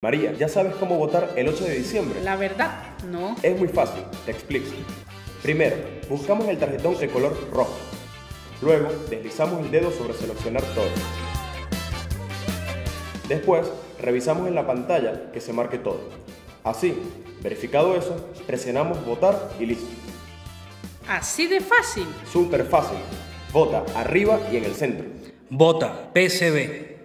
María, ¿ya sabes cómo votar el 8 de diciembre? La verdad, no. Es muy fácil, te explico. Primero, buscamos el tarjetón de color rojo. Luego, deslizamos el dedo sobre seleccionar todo. Después, revisamos en la pantalla que se marque todo. Así, verificado eso, presionamos votar y listo. Así de fácil. Súper fácil. Vota arriba y en el centro. Vota PSB.